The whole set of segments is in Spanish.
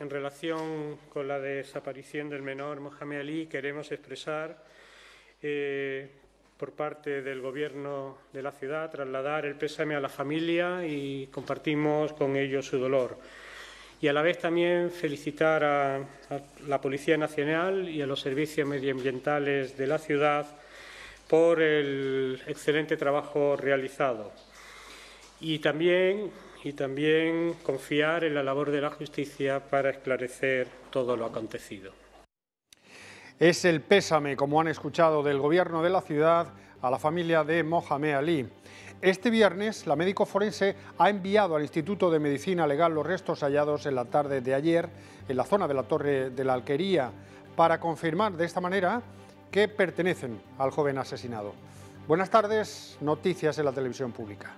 En relación con la desaparición del menor Mohamed Ali, queremos expresar eh, por parte del Gobierno de la ciudad, trasladar el pésame a la familia y compartimos con ellos su dolor. Y a la vez también felicitar a, a la Policía Nacional y a los servicios medioambientales de la ciudad por el excelente trabajo realizado. Y también y también confiar en la labor de la justicia para esclarecer todo lo acontecido. Es el pésame, como han escuchado, del gobierno de la ciudad a la familia de Mohamed Ali. Este viernes, la médico forense ha enviado al Instituto de Medicina Legal los restos hallados en la tarde de ayer en la zona de la Torre de la Alquería para confirmar de esta manera que pertenecen al joven asesinado. Buenas tardes, noticias en la televisión pública.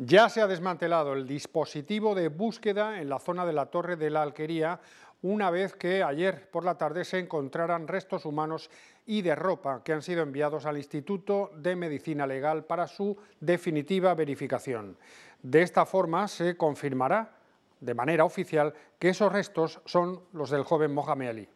Ya se ha desmantelado el dispositivo de búsqueda en la zona de la Torre de la Alquería una vez que ayer por la tarde se encontraran restos humanos y de ropa que han sido enviados al Instituto de Medicina Legal para su definitiva verificación. De esta forma se confirmará de manera oficial que esos restos son los del joven Mohamed Ali.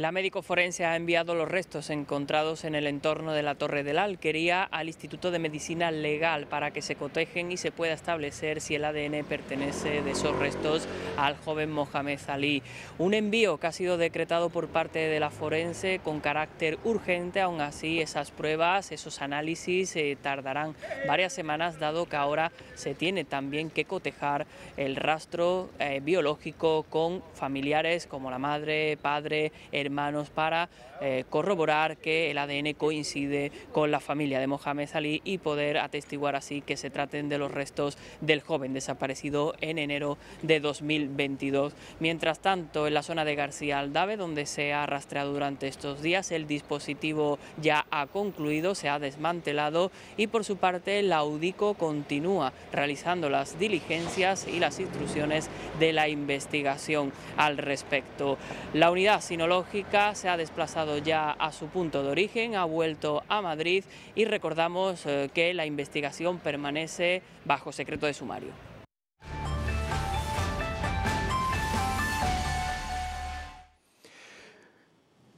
La médico forense ha enviado los restos encontrados en el entorno de la Torre de la Alquería al Instituto de Medicina Legal para que se cotejen y se pueda establecer si el ADN pertenece de esos restos al joven Mohamed Ali. Un envío que ha sido decretado por parte de la forense con carácter urgente, aún así esas pruebas, esos análisis eh, tardarán varias semanas dado que ahora se tiene también que cotejar el rastro eh, biológico con familiares como la madre, padre, hermanos para eh, corroborar que el ADN coincide con la familia de Mohamed Ali y poder atestiguar así que se traten de los restos del joven desaparecido en enero de 2022. Mientras tanto, en la zona de García Aldave, donde se ha rastreado durante estos días, el dispositivo ya ha concluido, se ha desmantelado y por su parte la UDICO continúa realizando las diligencias y las instrucciones de la investigación al respecto. La unidad sinológica se ha desplazado ya a su punto de origen, ha vuelto a Madrid y recordamos eh, que la investigación permanece bajo secreto de sumario.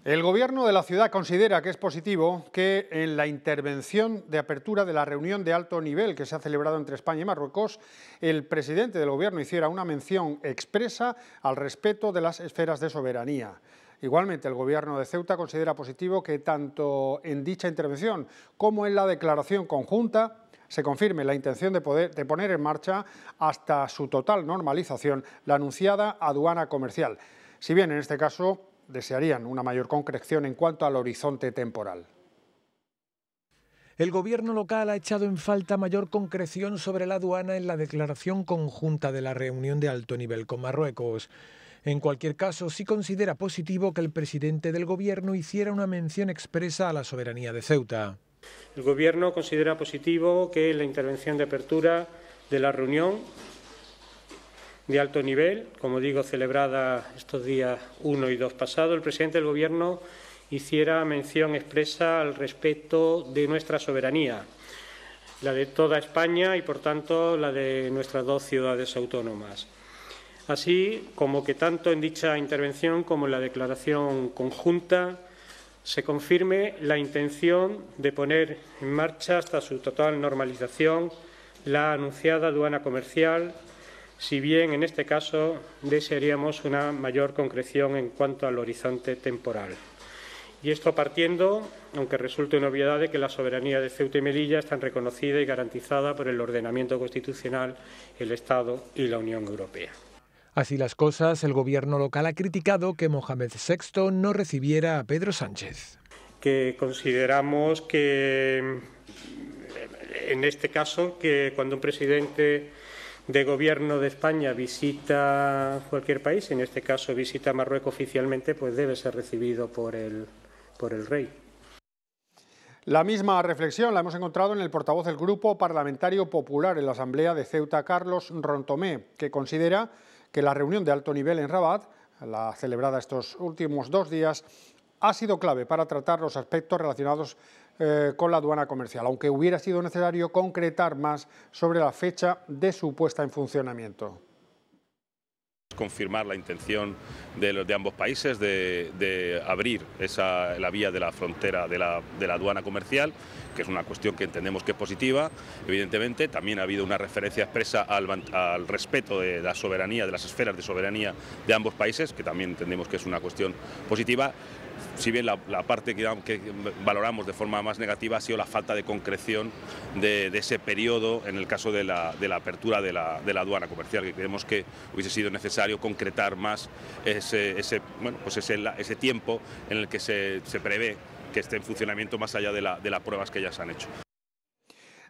El Gobierno de la ciudad considera que es positivo que en la intervención de apertura de la reunión de alto nivel que se ha celebrado entre España y Marruecos, el presidente del Gobierno hiciera una mención expresa al respeto de las esferas de soberanía. Igualmente, el Gobierno de Ceuta considera positivo que tanto en dicha intervención como en la declaración conjunta se confirme la intención de, poder, de poner en marcha hasta su total normalización la anunciada aduana comercial, si bien en este caso desearían una mayor concreción en cuanto al horizonte temporal. El gobierno local ha echado en falta mayor concreción sobre la aduana en la declaración conjunta de la reunión de alto nivel con Marruecos. En cualquier caso, sí considera positivo que el presidente del Gobierno hiciera una mención expresa a la soberanía de Ceuta. El Gobierno considera positivo que la intervención de apertura de la reunión de alto nivel, como digo, celebrada estos días 1 y 2 pasados, el presidente del Gobierno hiciera mención expresa al respeto de nuestra soberanía, la de toda España y, por tanto, la de nuestras dos ciudades autónomas así como que tanto en dicha intervención como en la declaración conjunta se confirme la intención de poner en marcha hasta su total normalización la anunciada aduana comercial, si bien en este caso desearíamos una mayor concreción en cuanto al horizonte temporal. Y esto partiendo, aunque resulte una obviedad, de que la soberanía de Ceuta y Melilla están reconocida y garantizada por el ordenamiento constitucional, el Estado y la Unión Europea. Así las cosas, el gobierno local ha criticado que Mohamed VI no recibiera a Pedro Sánchez. Que consideramos que, en este caso, que cuando un presidente de gobierno de España visita cualquier país, en este caso visita Marruecos oficialmente, pues debe ser recibido por el, por el rey. La misma reflexión la hemos encontrado en el portavoz del Grupo Parlamentario Popular en la Asamblea de Ceuta, Carlos Rontomé, que considera que la reunión de alto nivel en Rabat, la celebrada estos últimos dos días, ha sido clave para tratar los aspectos relacionados eh, con la aduana comercial, aunque hubiera sido necesario concretar más sobre la fecha de su puesta en funcionamiento confirmar la intención de, ambos países de, abrir la vía de la frontera de la, aduana comercial, que es una cuestión que entendemos que es positiva. Evidentemente, también ha habido una referencia expresa al respeto de la soberanía, de las esferas de soberanía de ambos países, que también entendemos que es una cuestión positiva si bien la, parte que, valoramos de forma más negativa ha sido la falta de concreción de, ese periodo en el caso de la, apertura de la, aduana comercial, que creemos que hubiese sido necesario concretar más ese, pues ese, tiempo en el que se, prevé que esté en funcionamiento más allá de las pruebas que ya se han hecho.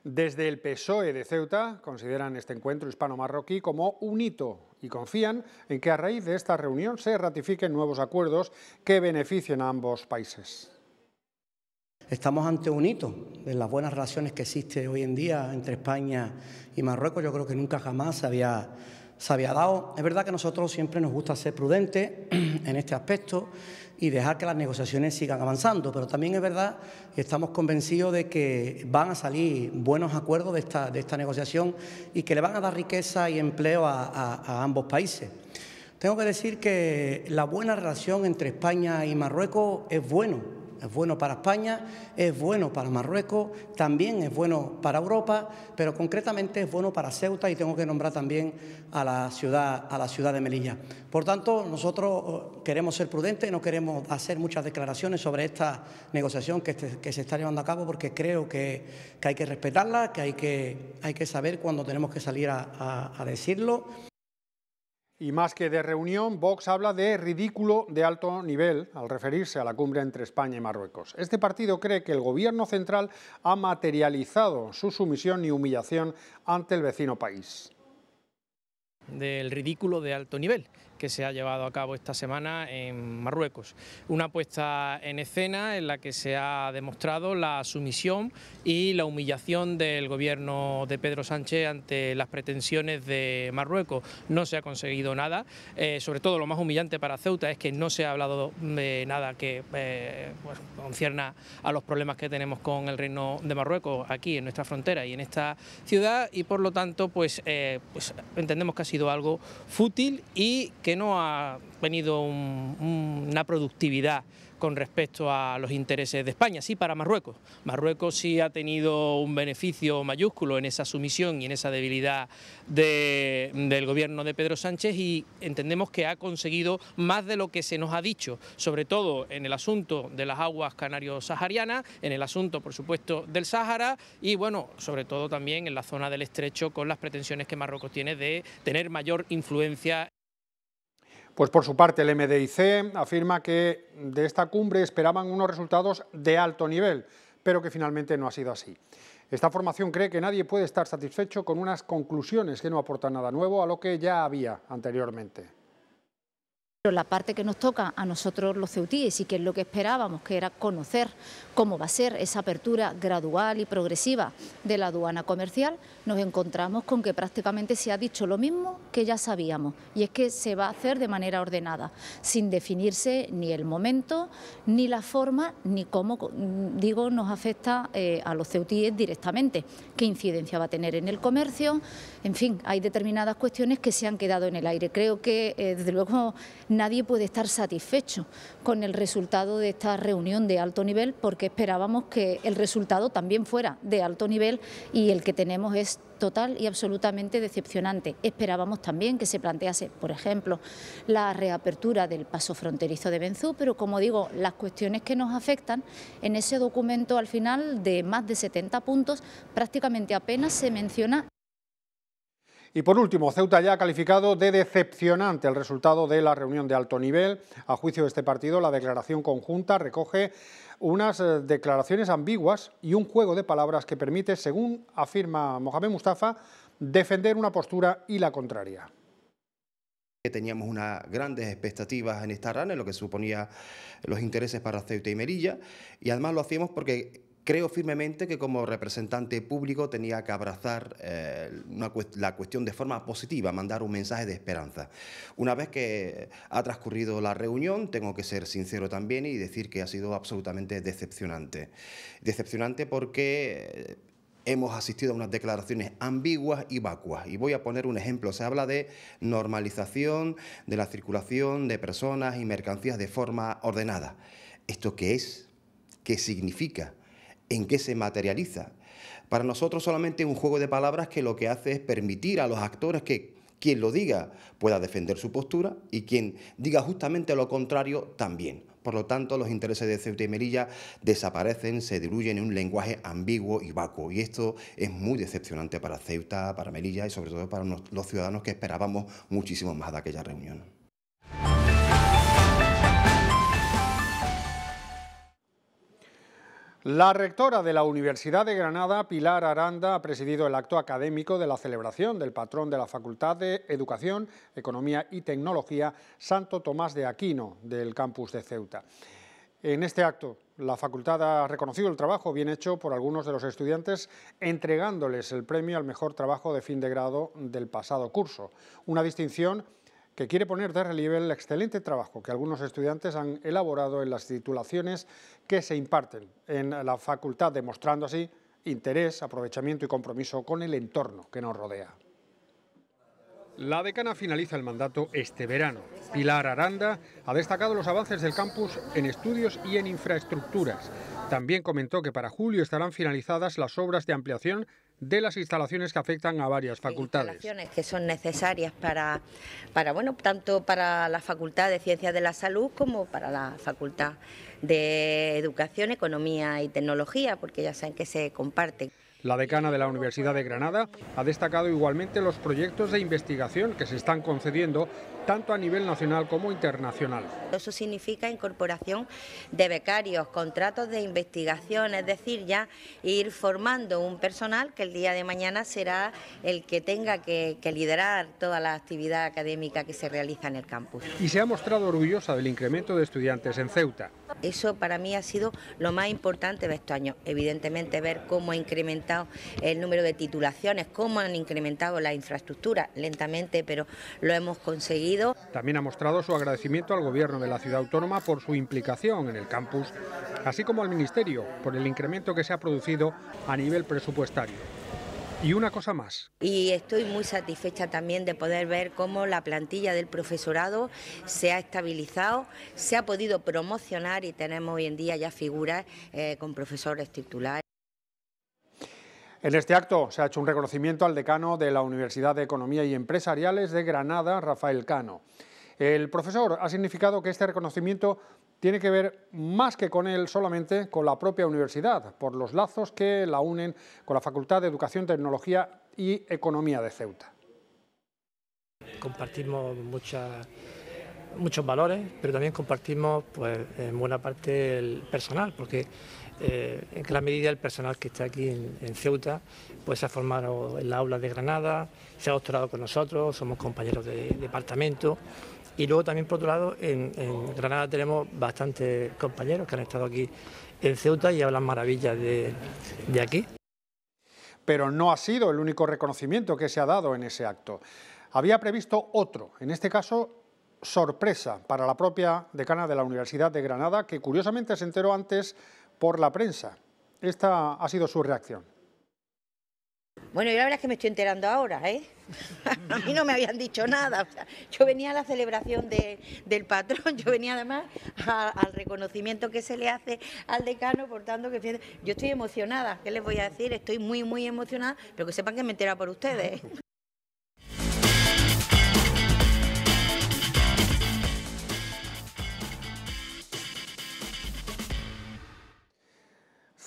Desde el PSOE de Ceuta consideran este encuentro hispano-marroquí como un hito y confían en que a raíz de esta reunión se ratifiquen nuevos acuerdos que beneficien a ambos países. Estamos ante un hito de las buenas relaciones que existe hoy en día entre España y Marruecos. Yo creo que nunca jamás se había, se había dado. Es verdad que a nosotros siempre nos gusta ser prudentes en este aspecto y dejar que las negociaciones sigan avanzando. Pero también es verdad y estamos convencidos de que van a salir buenos acuerdos de esta, de esta negociación y que le van a dar riqueza y empleo a ambos países. Tengo que decir que la buena relación entre España y Marruecos es bueno es bueno para España, es bueno para Marruecos, también es bueno para Europa, pero concretamente es bueno para Ceuta y tengo que nombrar también a la ciudad, a la ciudad de Melilla. Por tanto, nosotros eh, queremos ser prudentes, no queremos hacer muchas declaraciones sobre esta negociación que, este, se está llevando a cabo porque creo que, hay que respetarla, que, hay que saber cuándo tenemos que salir a decirlo. Y más que de reunión, Vox habla de ridículo de alto nivel al referirse a la cumbre entre España y Marruecos. Este partido cree que el gobierno central ha materializado su sumisión y humillación ante el vecino país. Del ridículo de alto nivel que se ha llevado a cabo esta semana en Marruecos. Una puesta en escena en la que se ha demostrado la sumisión y la humillación del gobierno de Pedro Sánchez ante las pretensiones de Marruecos. No se ha conseguido nada, eh, sobre todo lo más humillante para Ceuta es que no se ha hablado de nada que eh, concierna a los problemas que tenemos con el Reino de Marruecos aquí en nuestra frontera y en esta ciudad y por lo tanto pues, eh, pues entendemos que ha sido algo fútil y que no ha venido una productividad con respecto a los intereses de España, sí para Marruecos. Marruecos sí ha tenido un beneficio mayúsculo en esa sumisión y en esa debilidad del gobierno de Pedro Sánchez y entendemos que ha conseguido más de lo que se nos ha dicho, sobre todo en el asunto de las aguas canario-saharianas, en el asunto, por supuesto, del Sáhara y, bueno, sobre todo también en la zona del estrecho con las pretensiones que Marruecos tiene de tener mayor influencia. Pues por su parte el MDIC afirma que de esta cumbre esperaban unos resultados de alto nivel, pero que finalmente no ha sido así. Esta formación cree que nadie puede estar satisfecho con unas conclusiones que no aportan nada nuevo a lo que ya había anteriormente. Pero la parte que nos toca a nosotros los ceutíes y que es lo que esperábamos, que era conocer cómo va a ser esa apertura gradual y progresiva de la aduana comercial, nos encontramos con que prácticamente se ha dicho lo mismo que ya sabíamos, y es que se va a hacer de manera ordenada, sin definirse ni el momento, ni la forma, ni cómo, digo, nos afecta eh, a los ceutíes directamente, qué incidencia va a tener en el comercio, en fin, hay determinadas cuestiones que se han quedado en el aire. Creo que, eh, desde luego, nadie puede estar satisfecho con el resultado de esta reunión de alto nivel porque esperábamos que el resultado también fuera de alto nivel y el que tenemos es total y absolutamente decepcionante. Esperábamos también que se plantease, por ejemplo, la reapertura del paso fronterizo de Benzú, pero como digo, las cuestiones que nos afectan en ese documento al final de más de 70 puntos prácticamente apenas se menciona y por último, Ceuta ya ha calificado de decepcionante el resultado de la reunión de alto nivel. A juicio de este partido, la declaración conjunta recoge unas eh, declaraciones ambiguas y un juego de palabras que permite, según afirma Mohamed Mustafa, defender una postura y la contraria. Teníamos unas grandes expectativas en esta rana, en lo que suponía los intereses para Ceuta y Melilla, y además lo hacíamos porque Creo firmemente que como representante público tenía que abrazar eh, la cuestión de forma positiva, mandar un mensaje de esperanza. Una vez que ha transcurrido la reunión, tengo que ser sincero también y decir que ha sido absolutamente decepcionante. Decepcionante porque hemos asistido a unas declaraciones ambiguas y vacuas. Y voy a poner un ejemplo. Se habla de normalización de la circulación de personas y mercancías de forma ordenada. ¿Esto qué es? ¿Qué significa? En qué se materializa. Para nosotros solamente un juego de palabras que lo que hace es permitir a los actores que quien lo diga pueda defender su postura y quien diga justamente lo contrario también. Por lo tanto, los intereses de Ceuta y Melilla desaparecen, se diluyen en un lenguaje ambiguo y vacuo. Y esto es muy decepcionante para Ceuta, para Melilla y sobre todo para los ciudadanos que esperábamos muchísimo más de aquella reunión. La rectora de la Universidad de Granada, Pilar Aranda, ha presidido el acto académico de la celebración del patrón de la Facultad de Educación, Economía y Tecnología, Santo Tomás de Aquino, del campus de Ceuta. En este acto, la facultad ha reconocido el trabajo bien hecho por algunos de los estudiantes, entregándoles el premio al mejor trabajo de fin de grado del pasado curso, una distinción que quiere poner de relieve el excelente trabajo que algunos estudiantes han elaborado en las titulaciones que se imparten en la facultad, demostrando así interés, aprovechamiento y compromiso con el entorno que nos rodea. La decana finaliza el mandato este verano. Pilar Aranda ha destacado los avances del campus en estudios y en infraestructuras. También comentó que para julio estarán finalizadas las obras de ampliación de las instalaciones que afectan a varias facultades. Instalaciones que son necesarias para, para, bueno, tanto para la Facultad de Ciencias de la Salud como para la Facultad de Educación, Economía y Tecnología, porque ya saben que se comparten. La decana de la Universidad de Granada ha destacado igualmente los proyectos de investigación que se están concediendo tanto a nivel nacional como internacional. Eso significa incorporación de becarios, contratos de investigación, es decir, ya ir formando un personal que el día de mañana será el que tenga que, liderar toda la actividad académica que se realiza en el campus. Y se ha mostrado orgullosa del incremento de estudiantes en Ceuta. Eso para mí ha sido lo más importante de estos años. Evidentemente ver cómo ha incrementado el número de titulaciones, cómo han incrementado la infraestructura lentamente, pero lo hemos conseguido. También ha mostrado su agradecimiento al Gobierno de la Ciudad Autónoma por su implicación en el campus, así como al Ministerio por el incremento que se ha producido a nivel presupuestario. Y una cosa más. Y estoy muy satisfecha también de poder ver cómo la plantilla del profesorado se ha estabilizado, se ha podido promocionar y tenemos hoy en día ya figuras eh, con profesores titulares. En este acto se ha hecho un reconocimiento al decano de la Universidad de Economía y Empresariales de Granada, Rafael Cano. El profesor ha significado que este reconocimiento tiene que ver más que con él solamente con la propia universidad, por los lazos que la unen con la Facultad de Educación, Tecnología y Economía de Ceuta. Compartimos muchos valores, pero también compartimos pues, en buena parte el personal, porque eh, en gran medida el personal que está aquí en, Ceuta pues se ha formado en la aula de Granada, se ha doctorado con nosotros, somos compañeros de departamento y luego también, por otro lado, en, Granada tenemos bastantes compañeros que han estado aquí en Ceuta y hablan maravillas de, de aquí. Pero no ha sido el único reconocimiento que se ha dado en ese acto. Había previsto otro, en este caso sorpresa para la propia decana de la Universidad de Granada, que curiosamente se enteró antes por la prensa. Esta ha sido su reacción. Bueno, y la verdad es que me estoy enterando ahora, ¿eh? a mí no me habían dicho nada. yo venía a la celebración del patrón, yo venía además al reconocimiento que se le hace al decano, por tanto, que yo estoy emocionada. ¿Qué les voy a decir? Estoy muy, muy emocionada, pero que sepan que me entera por ustedes.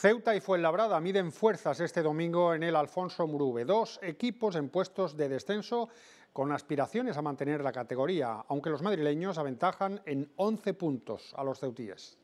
Ceuta y Fuenlabrada miden fuerzas este domingo en el Alfonso Murube, dos equipos en puestos de descenso con aspiraciones a mantener la categoría, aunque los madrileños aventajan en 11 puntos a los ceutíes.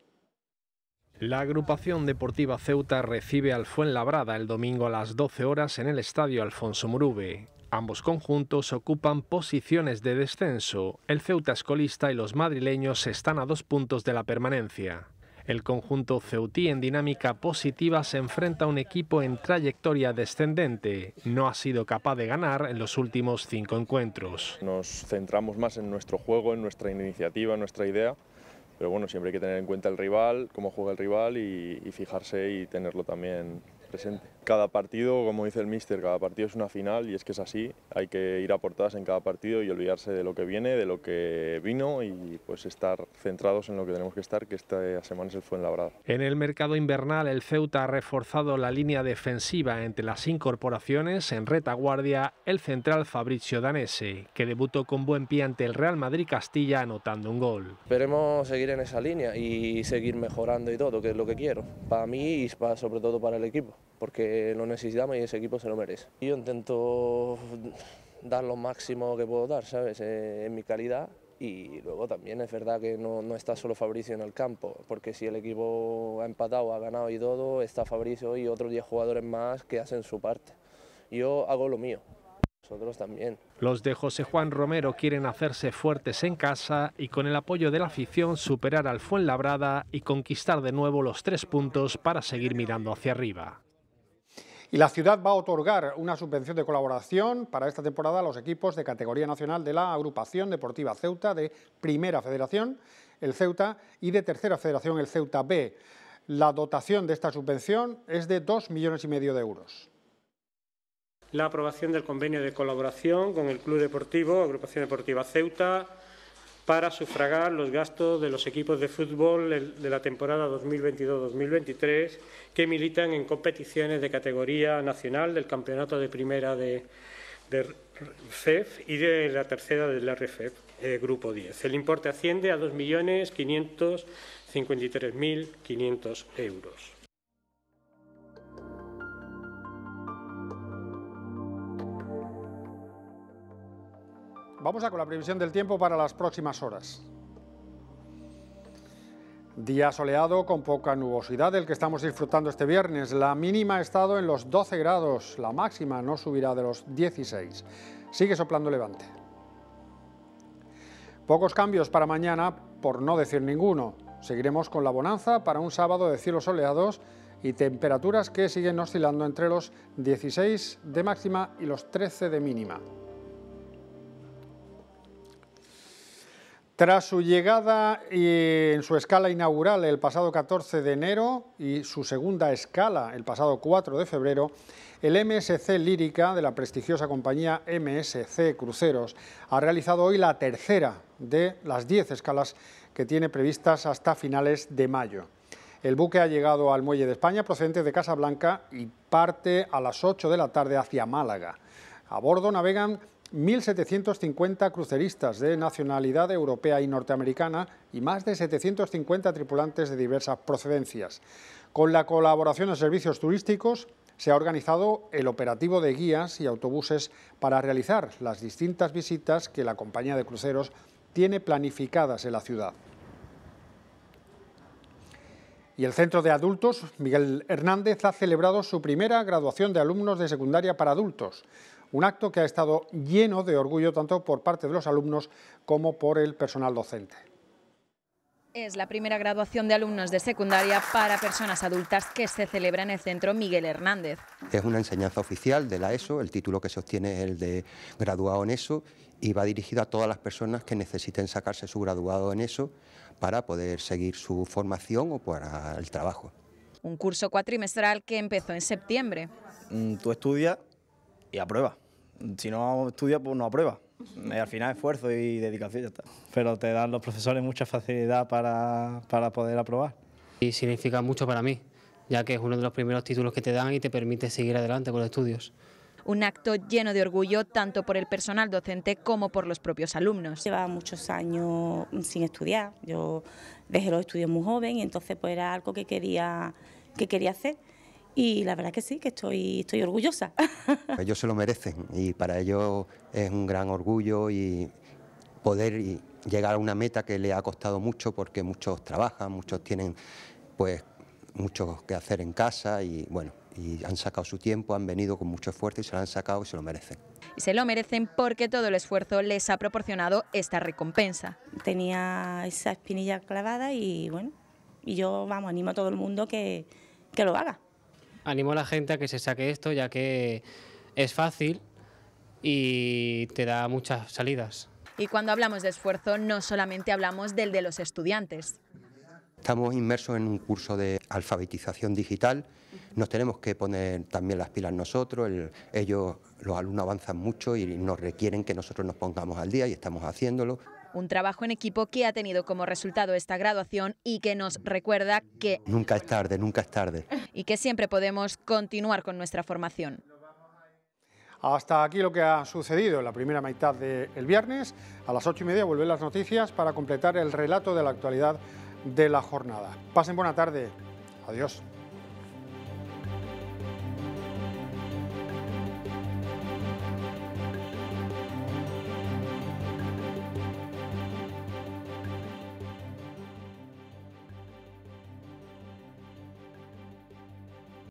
La agrupación deportiva Ceuta recibe al Fuenlabrada el domingo a las 12 horas en el estadio Alfonso Murube. Ambos conjuntos ocupan posiciones de descenso. El Ceuta escolista y los madrileños están a dos puntos de la permanencia. El conjunto ceutí en dinámica positiva se enfrenta a un equipo en trayectoria descendente. No ha sido capaz de ganar en los últimos cinco encuentros. Nos centramos más en nuestro juego, en nuestra iniciativa, en nuestra idea pero bueno, siempre hay que tener en cuenta el rival, cómo juega el rival y, y fijarse y tenerlo también presente. Cada partido, como dice el míster, cada partido es una final y es que es así, hay que ir a portadas en cada partido y olvidarse de lo que viene, de lo que vino y pues estar centrados en lo que tenemos que estar, que esta semana es el Fuenlabrada. En el mercado invernal el Ceuta ha reforzado la línea defensiva entre las incorporaciones en retaguardia el central Fabricio Danese, que debutó con buen pie ante el Real Madrid Castilla anotando un gol. Esperemos seguir en esa línea y seguir mejorando y todo, que es lo que quiero, para mí y para, sobre todo para el equipo porque lo necesitamos y ese equipo se lo merece. Yo intento dar lo máximo que puedo dar, ¿sabes? Eh, en mi calidad y luego también es verdad que no, no, está solo Fabricio en el campo, porque si el equipo ha empatado, ha ganado y todo, está Fabricio y otros 10 jugadores más que hacen su parte. Yo hago lo mío, nosotros también. Los de José Juan Romero quieren hacerse fuertes en casa y con el apoyo de la afición superar al Fuenlabrada y conquistar de nuevo los tres puntos para seguir mirando hacia arriba. Y la ciudad va a otorgar una subvención de colaboración para esta temporada a los equipos de categoría nacional de la Agrupación Deportiva Ceuta de Primera Federación, el Ceuta, y de Tercera Federación, el Ceuta B. La dotación de esta subvención es de dos millones y medio de euros. La aprobación del convenio de colaboración con el Club Deportivo, Agrupación Deportiva Ceuta, para sufragar los gastos de los equipos de fútbol de la temporada 2022-2023 que militan en competiciones de categoría nacional del Campeonato de Primera de, de FEF y de la tercera del RFEF, eh, Grupo 10. El importe asciende a 2.553.500 euros. Vamos a con la previsión del tiempo para las próximas horas. Día soleado con poca nubosidad el que estamos disfrutando este viernes. La mínima ha estado en los 12 grados, la máxima no subirá de los 16. Sigue soplando levante. Pocos cambios para mañana, por no decir ninguno. Seguiremos con la bonanza para un sábado de cielos soleados y temperaturas que siguen oscilando entre los 16 de máxima y los 13 de mínima. Tras su llegada en su escala inaugural el pasado 14 de enero y su segunda escala el pasado 4 de febrero, el MSC Lírica de la prestigiosa compañía MSC Cruceros ha realizado hoy la tercera de las 10 escalas que tiene previstas hasta finales de mayo. El buque ha llegado al muelle de España procedente de Casablanca y parte a las 8 de la tarde hacia Málaga. A bordo navegan 1.750 cruceristas de nacionalidad europea y norteamericana y más de 750 tripulantes de diversas procedencias. Con la colaboración de servicios turísticos se ha organizado el operativo de guías y autobuses para realizar las distintas visitas que la compañía de cruceros tiene planificadas en la ciudad. Y el Centro de Adultos Miguel Hernández ha celebrado su primera graduación de alumnos de secundaria para adultos un acto que ha estado lleno de orgullo tanto por parte de los alumnos como por el personal docente. Es la primera graduación de alumnos de secundaria para personas adultas que se celebra en el Centro Miguel Hernández. Es una enseñanza oficial de la ESO, el título que se obtiene es el de graduado en ESO y va dirigido a todas las personas que necesiten sacarse su graduado en ESO para poder seguir su formación o para el trabajo. Un curso cuatrimestral que empezó en septiembre. Mm, tú estudias y apruebas si no estudia, pues no aprueba. Y al final esfuerzo y dedicación ya está. Pero te dan los profesores mucha facilidad para, para poder aprobar. Y significa mucho para mí, ya que es uno de los primeros títulos que te dan y te permite seguir adelante con los estudios. Un acto lleno de orgullo tanto por el personal docente como por los propios alumnos. Llevaba muchos años sin estudiar, yo dejé los estudios muy joven y entonces pues era algo que quería, que quería hacer y la verdad que sí, que estoy, estoy orgullosa. Ellos se lo merecen y para ellos es un gran orgullo y poder llegar a una meta que les ha costado mucho porque muchos trabajan, muchos tienen pues mucho que hacer en casa y bueno, y han sacado su tiempo, han venido con mucho esfuerzo y se lo han sacado y se lo merecen. Y se lo merecen porque todo el esfuerzo les ha proporcionado esta recompensa. Tenía esa espinilla clavada y bueno, Y yo, vamos, animo a todo el mundo que, que lo haga. Animo a la gente a que se saque esto, ya que es fácil y te da muchas salidas. Y cuando hablamos de esfuerzo, no solamente hablamos del de los estudiantes. Estamos inmersos en un curso de alfabetización digital. Nos tenemos que poner también las pilas nosotros. ellos, los alumnos, avanzan mucho y nos requieren que nosotros nos pongamos al día y estamos haciéndolo. Un trabajo en equipo que ha tenido como resultado esta graduación y que nos recuerda que... Nunca es tarde, nunca es tarde. Y que siempre podemos continuar con nuestra formación. Hasta aquí lo que ha sucedido en la primera mitad del viernes. A las ocho y media vuelven las noticias para completar el relato de la actualidad de la jornada. Pasen buena tarde. Adiós.